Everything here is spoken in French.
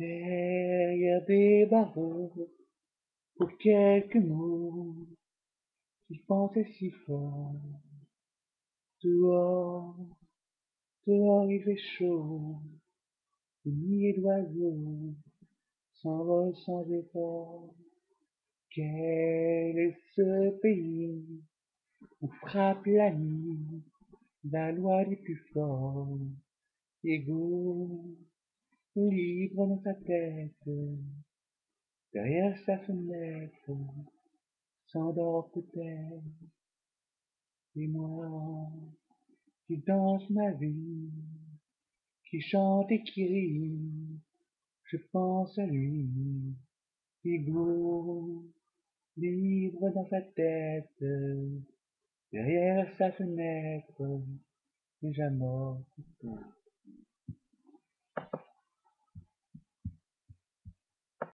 derrière des barreaux, pour quelques mots, qu'il pensait si fort. Dehors, dehors il fait chaud, des milliers d'oiseaux s'envolent sans effort. Quel est ce pays où frappe la nuit la loi des plus forts, égaux, libre dans sa tête, derrière sa fenêtre, s'endort peut-être. Et moi, qui danse ma vie, qui chante et qui rit, je pense à lui, égaux, libre dans sa tête, derrière sa fenêtre, déjà mort.